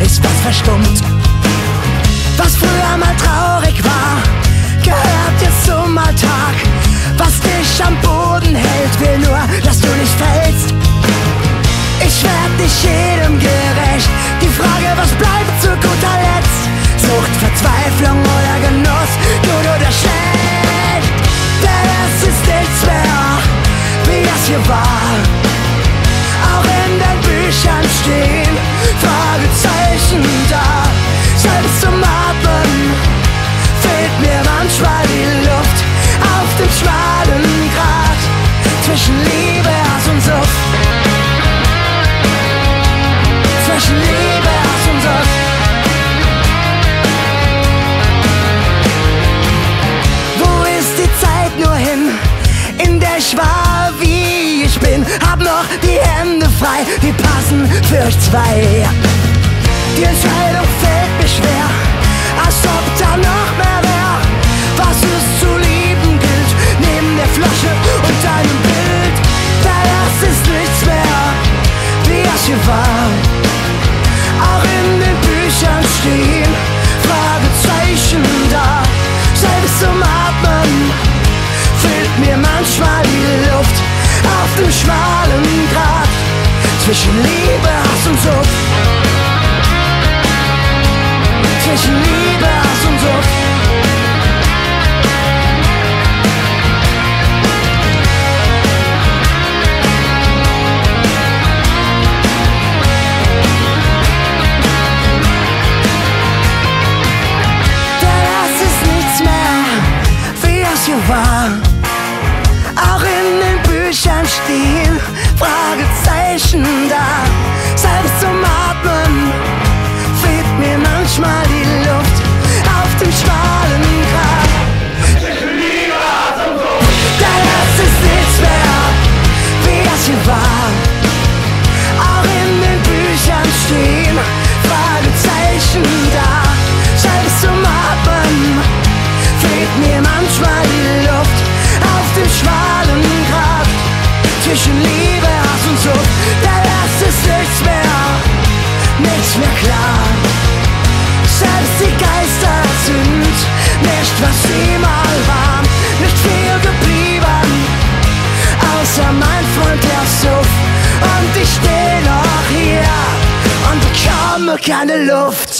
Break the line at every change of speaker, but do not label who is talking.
ist was verstummt. Was früher mal traurig war, gehört jetzt zum Alltag. Was dich am Boden hält, will nur, dass du nicht fällst. Ich werd nicht jedem gerecht. Die Frage, was bleibt zu guter Letzt? Sucht, Verzweiflung oder Genuss, gut oder schlecht? Denn es ist nichts mehr, wie es hier war. ich war, wie ich bin, hab noch die Hände frei, die passen für euch zwei. Die Entscheidung fällt Zwischen Liebe, Hass und Sucht. Zwischen Liebe, wird mir klar, selbst die Geister sind nicht, was sie mal waren, nicht viel geblieben, außer mein Freund der Suft. Und ich steh noch hier und bekomme keine Luft.